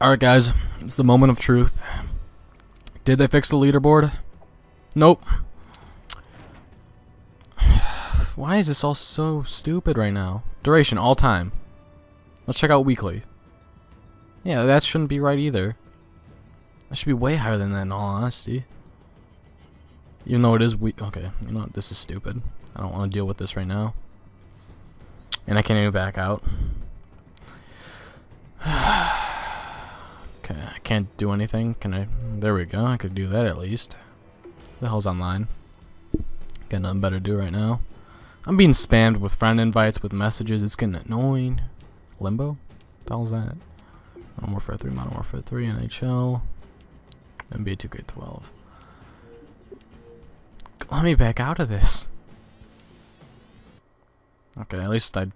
Alright guys, it's the moment of truth. Did they fix the leaderboard? Nope. Why is this all so stupid right now? Duration, all time. Let's check out weekly. Yeah, that shouldn't be right either. That should be way higher than that in all honesty. Even though it is week. Okay, you know what? This is stupid. I don't want to deal with this right now. And I can't even back out. Okay, I can't do anything. Can I? There we go. I could do that at least. The hell's online? Got nothing better to do right now. I'm being spammed with friend invites with messages. It's getting annoying. Limbo? The hell's that? Modern Warfare 3, Modern Warfare 3, NHL, NBA 2K12. Let me back out of this. Okay, at least I.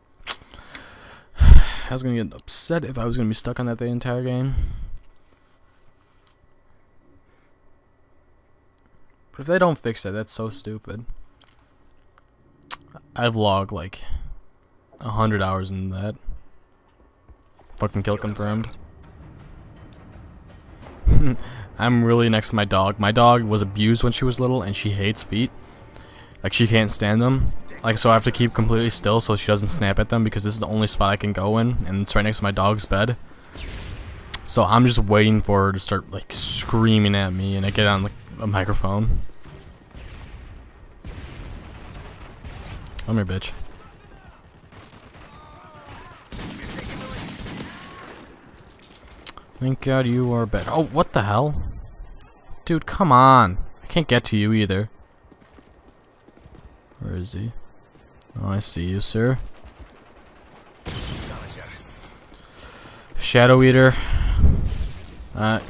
I was gonna get upset if I was gonna be stuck on that the entire game. But if they don't fix it, that's so stupid. I've logged like a hundred hours in that. Fucking kill confirmed. I'm really next to my dog. My dog was abused when she was little and she hates feet. Like she can't stand them. Like so I have to keep completely still so she doesn't snap at them because this is the only spot I can go in and it's right next to my dog's bed. So I'm just waiting for her to start like screaming at me and I get on like a microphone. Come here, bitch. Thank God you are better. Oh, what the hell? Dude, come on. I can't get to you either. Where is he? Oh, I see you, sir. Shadow Eater. Uh,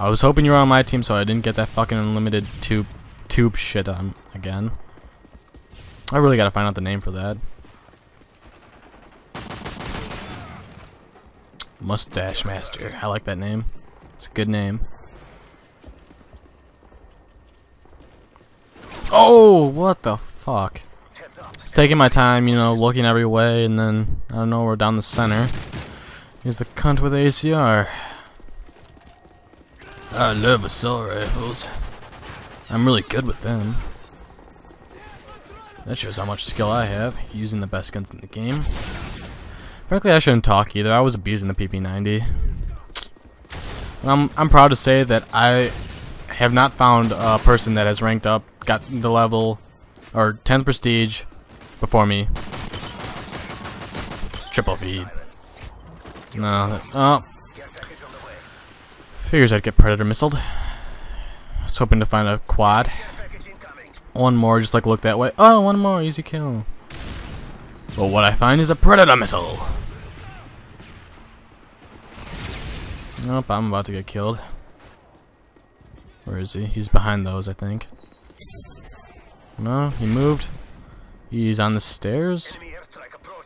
I was hoping you were on my team so I didn't get that fucking unlimited tube tube shit on again. I really gotta find out the name for that. Mustache Master. I like that name. It's a good name. Oh, what the fuck? It's taking my time, you know, looking every way, and then, I don't know, we're down the center. Here's the cunt with ACR. Uh, I love assault rifles. I'm really good with them. That shows how much skill I have, using the best guns in the game. Frankly, I shouldn't talk either. I was abusing the PP90. I'm, I'm proud to say that I have not found a person that has ranked up, got the level, or 10 prestige before me. Triple feed. No, oh. Figures I'd get Predator missiled. I was hoping to find a quad. One more, just like look that way. Oh, one more, easy kill. But what I find is a Predator missile. Nope, I'm about to get killed. Where is he? He's behind those, I think. No, he moved. He's on the stairs?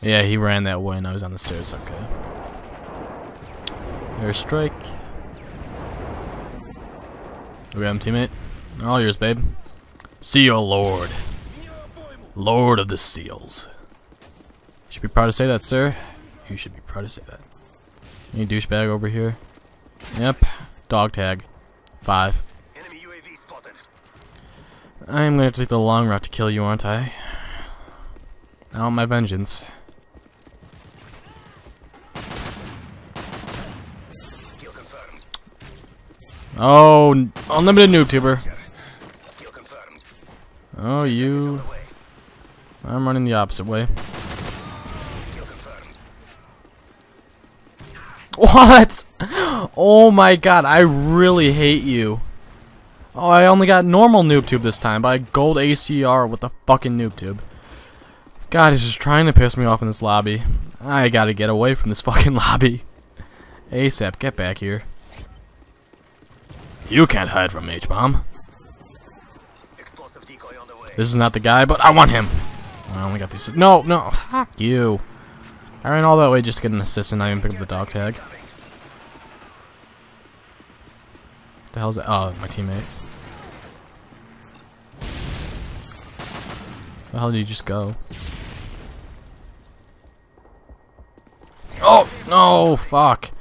Yeah, he ran that way and I was on the stairs, okay. Airstrike. We got him, teammate. All yours, babe. Seal Lord. Lord of the Seals. You Should be proud to say that, sir. You should be proud to say that. Any douchebag over here? Yep. Dog tag. Five. I'm gonna take the long route to kill you, aren't I? I want my vengeance. Oh, unlimited noob tuber. Oh, you. I'm running the opposite way. What? Oh my god, I really hate you. Oh, I only got normal noob tube this time, by gold ACR with the fucking noob tube. God, he's just trying to piss me off in this lobby. I gotta get away from this fucking lobby. ASAP, get back here. You can't hide from H-Bomb. This is not the guy, but I want him. I only got these. No, no, fuck you. I ran all that way just to get an assist and not even pick up the dog tag. What the hell's that? Oh, my teammate. The hell did you just go? Oh, no, fuck.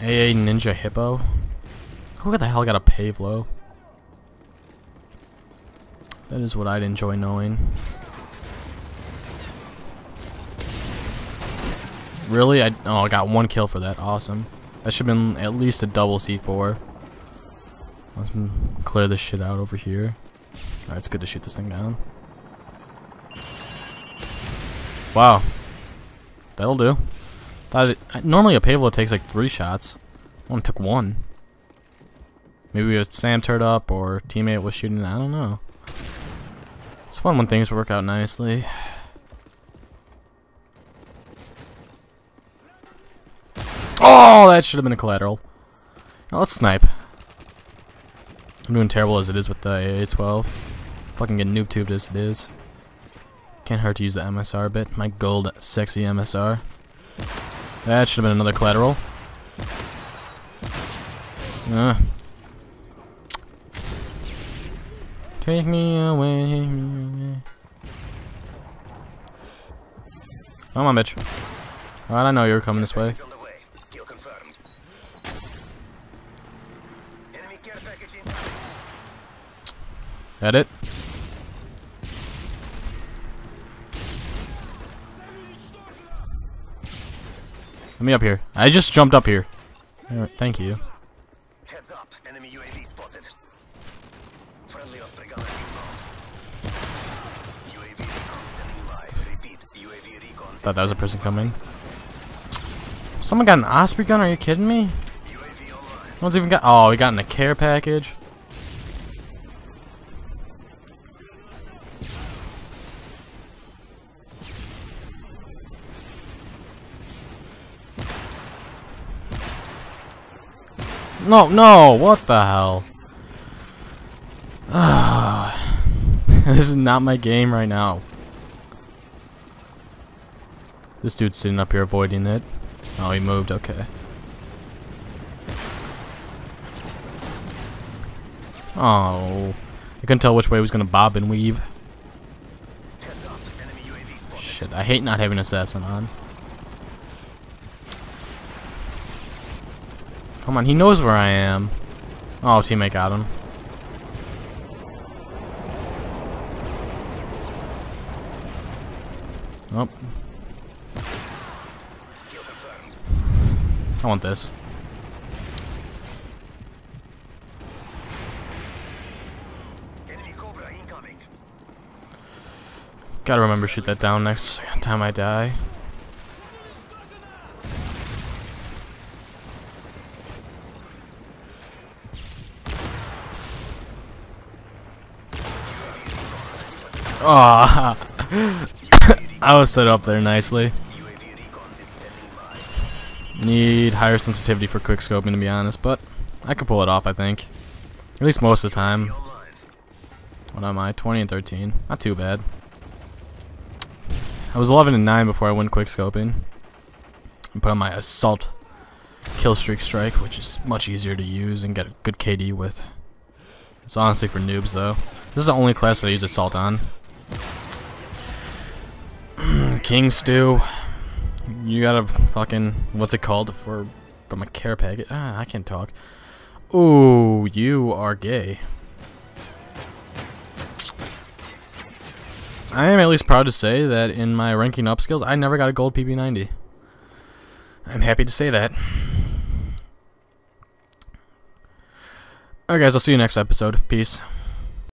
AA Ninja Hippo? Who the hell got a Pave Low? That is what I'd enjoy knowing. Really? I oh I got one kill for that. Awesome. That should have been at least a double C4. Let's clear this shit out over here. Alright, it's good to shoot this thing down. Wow. That'll do. It, normally a Pave Low takes like three shots. One took one. Maybe it was Sam turned up or teammate was shooting. I don't know. It's fun when things work out nicely. Oh, that should have been a collateral. Now let's snipe. I'm doing terrible as it is with the AA-12. Fucking get noob tubed as it is. Can't hurt to use the MSR a bit. My gold sexy MSR. That should have been another collateral. Uh. Take me away. Come on, bitch. Alright, I know you were coming this way. That it? Let me up here. I just jumped up here. Right, thank you. Heads up, enemy UAV spotted. Friendly gunner UAV recon standing by. Repeat, UAV recon. Thought that was a person coming. Someone got an Osprey gun? Are you kidding me? No one's even got. Oh, we got in a care package. No, no, what the hell? this is not my game right now. This dude's sitting up here avoiding it. Oh, he moved, okay. Oh. I couldn't tell which way he was gonna bob and weave. Shit, I hate not having assassin on. Come on, he knows where I am. Oh, teammate got him. Oh. I want this. Gotta remember shoot that down next time I die. Oh, I was set up there nicely. Need higher sensitivity for quick scoping to be honest, but I could pull it off I think. At least most of the time. What am I? 20 and 13. Not too bad. I was 11 and 9 before I went quick scoping. And put on my assault kill streak strike, which is much easier to use and get a good KD with. It's honestly for noobs though. This is the only class that I use assault on. King Stew. You got a fucking what's it called for from a care packet? Ah, I can't talk. Ooh, you are gay. I am at least proud to say that in my ranking up skills, I never got a gold PP90. I'm happy to say that. Alright guys, I'll see you next episode. Peace.